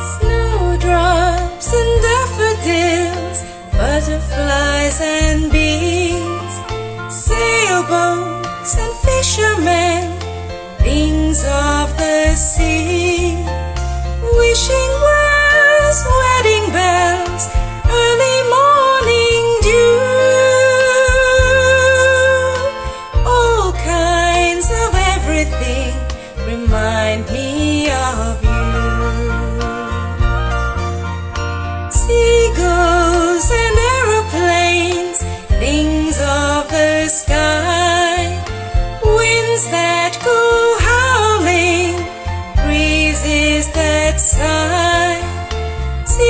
Snowdrops and daffodils, butterflies and bees, sailboats and fishermen, things of the sea, wishing.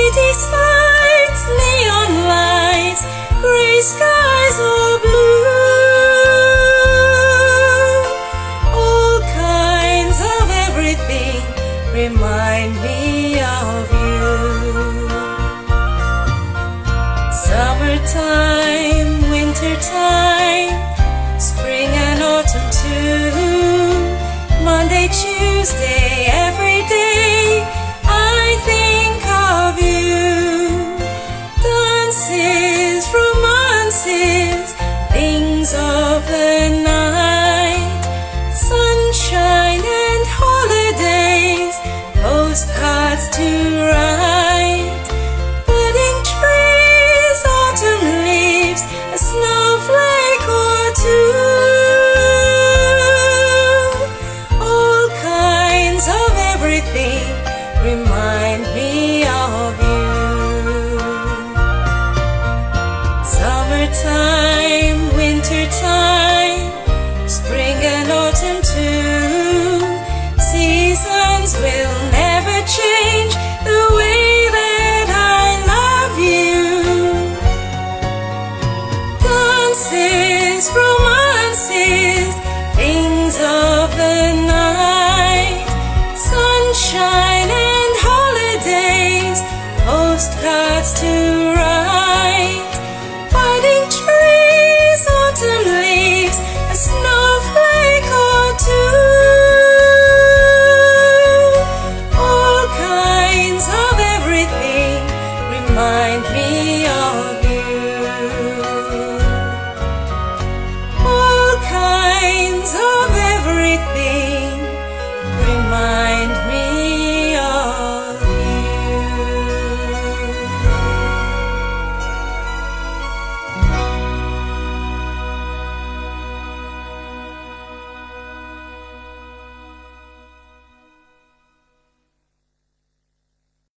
City sights, neon lights, gray skies or blue, all kinds of everything remind me of you. Summertime, wintertime, spring and autumn too. Monday, Tuesday, remind me of you. Summertime, wintertime, spring and autumn too. Seasons will days, postcards to write, budding trees, autumn leaves, a snowflake or two. All kinds of everything remind me of